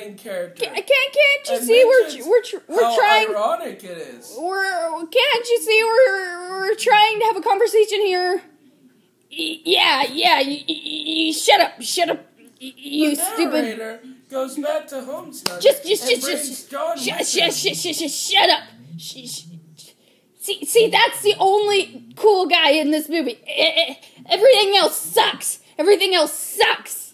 main character. Can't can't you And see we're we're we're How trying ironic it is. we're can't you see we're we're trying to have a conversation here? Yeah, yeah. You, you, shut up, shut up, you the stupid. goes back to Homestead Just just just just John shut shut shut shut shut up. Sh- sh- See, see, that's the only cool guy in this movie. Everything else sucks. Everything else sucks.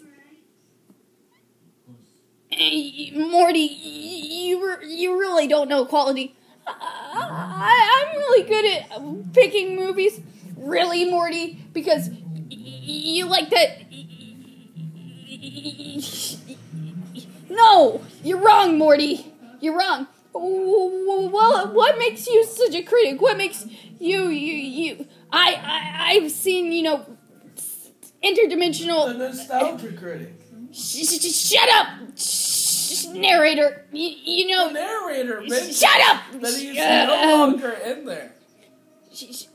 Morty, you you really don't know quality. I, I'm really good at picking movies. Really, Morty, because y- you like that. No, you're wrong, Morty. You're wrong. Well, what makes you such a critic? What makes you you you? I I I've seen you know interdimensional. nostalgia critic. Sh- sh- sh- shut up, sh- narrator. You, you The know. narrator mentions Shut up. that he's Uh, no longer in there. sh- sh-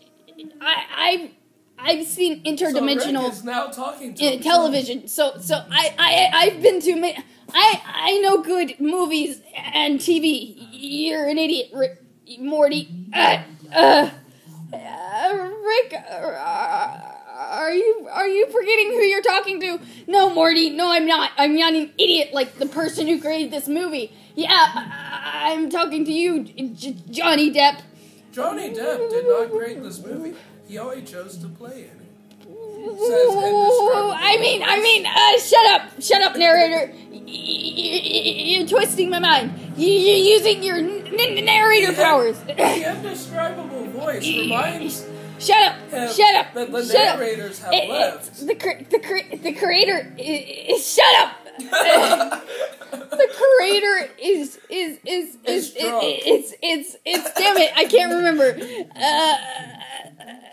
I I've I've seen interdimensional. So now talking to in television. So so I I I've been to ma- I I know good movies and TV. You're an idiot, Rick, Morty. Uh, uh, uh, Rick, uh, are you are you forgetting who you're talking to? No, Morty. No, I'm not. I'm not an idiot like the person who created this movie. Yeah, I- I'm talking to you, J- Johnny Depp. Johnny Depp did not create this movie. He only chose to play in it. Says I mean, I mean, uh, shut up, shut up, narrator. You're twisting my mind. You're using your narrator powers. The indescribable voice reminds Shut up, him shut up, the shut up. have It- left. the cre- the cre- the creator is, shut up. the creator is is is is, Is it's it's it's damn it, I can't remember. Uh,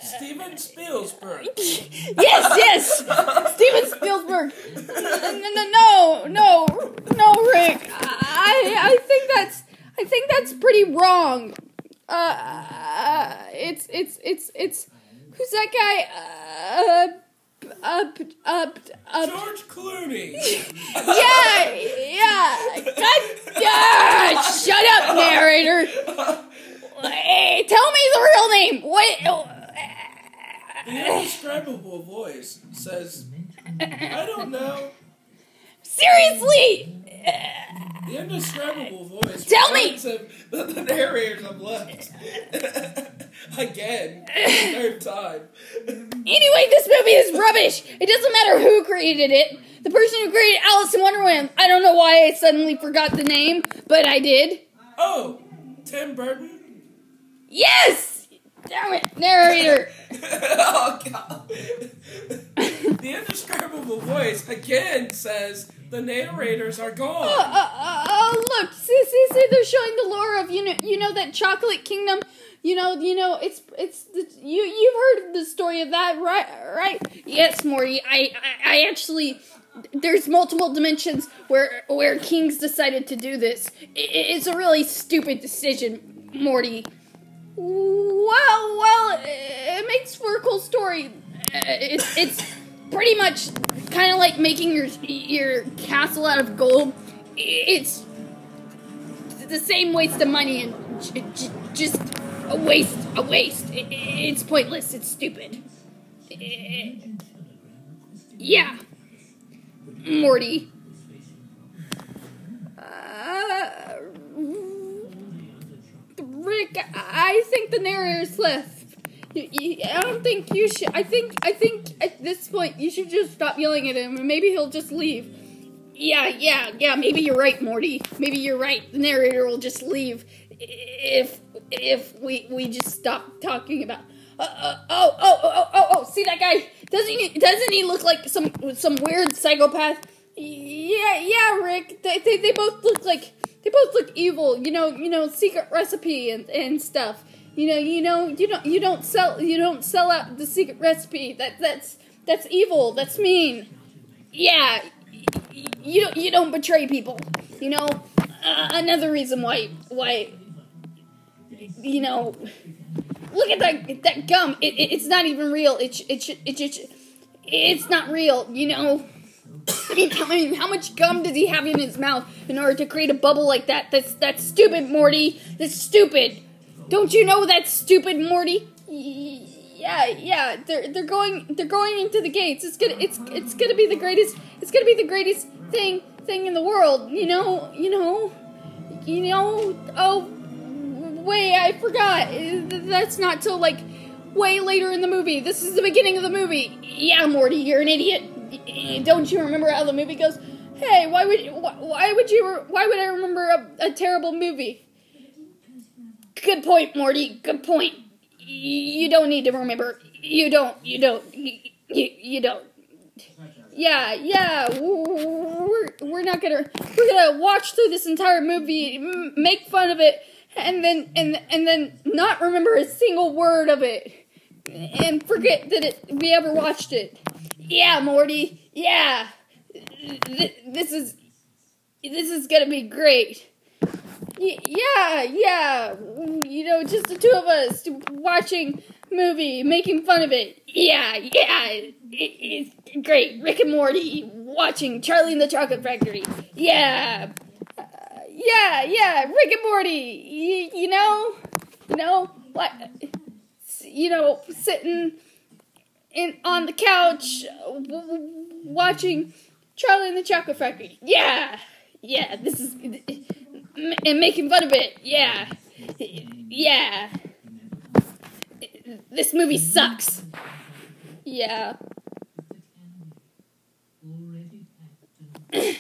Steven Spielberg. yes, yes, Steven Spielberg. No, no, no, no, no, Rick. I, I think that's, I think that's pretty wrong. Uh, it's, it's, it's, it's. Who's that guy? Uh, up, up, up. George Clooney. Yeah, yeah. God, yeah, shut up, narrator. Hey, tell me the real name. What? The indescribable voice says, I don't know. Seriously. The indescribable voice Tell me! that the narrators have left. Again, third time. Anyway, this movie is rubbish. It doesn't matter who created it. The person who created Alice in Wonderland. I don't know why I suddenly forgot the name, but I did. Oh, Tim Burton? Yes! Damn it, narrator. oh, God. the indescribable voice again says the narrators are Uh, gone. uh, uh, oh, look, see, see, see, they're showing the lore of you know, you know that Chocolate Kingdom. You know, you know, it's it's the, you you've heard the story of that, right? Right? Yes, Morty. I, I I actually there's multiple dimensions where where kings decided to do this. It's a really stupid decision, Morty. Well, well, it makes for a cool story. Uh, It's it's pretty much kind of like making your your castle out of gold. It's the same waste of money and just a waste, a waste. It's pointless. It's stupid. Yeah, Morty. Uh, Rick, I think the narrator's left. I don't think you should. I think. I think at this point you should just stop yelling at him, and maybe he'll just leave. Yeah, yeah, yeah. Maybe you're right, Morty. Maybe you're right. The narrator will just leave if if we we just stop talking about. Uh, uh, oh, oh, oh, oh, oh! See that guy? Doesn't he? Doesn't he look like some some weird psychopath? Yeah, yeah, Rick. They, they, they both look like they both look evil. You know, you know, secret recipe and, and stuff. You know, you know, you don't you don't sell you don't sell out the secret recipe. That that's that's evil. That's mean. Yeah, you don't you don't betray people. You know, uh, another reason why why you know look at that that gum. It, it, it's not even real. It it it sh- it's not real. You know. I mean, I mean, how much gum does he have in his mouth in order to create a bubble like that? That's that's stupid, Morty. That's stupid. Don't you know that's stupid, Morty? Yeah, yeah. They're they're going they're going into the gates. It's gonna it's it's gonna be the greatest. It's gonna be the greatest thing thing in the world. You know, you know, you know. Oh, wait, I forgot. That's not till like way later in the movie. This is the beginning of the movie. Yeah, Morty, you're an idiot. Don't you remember how the movie goes? Hey, why would why, why would you why would I remember a, a terrible movie? Good point, Morty. Good point. You don't need to remember. You don't. You don't. You, you, don't. Yeah, yeah. We're we're not gonna we're gonna watch through this entire movie, m- make fun of it, and then and and then not remember a single word of it, and forget that it we ever watched it. Yeah, Morty. Yeah. Th- This is this is gonna be great. Yeah, yeah. You know, just the two of us watching movie, making fun of it. Yeah, yeah. It, it's great. Rick and Morty watching Charlie and the Chocolate Factory. Yeah. Uh, yeah, yeah. Rick and Morty. Y- you know, you know what? You know, sitting in on the couch watching Charlie and the Chocolate Factory. Yeah, yeah. This is and making fun of it. Yeah, yeah. This movie sucks. Yeah. Already packed and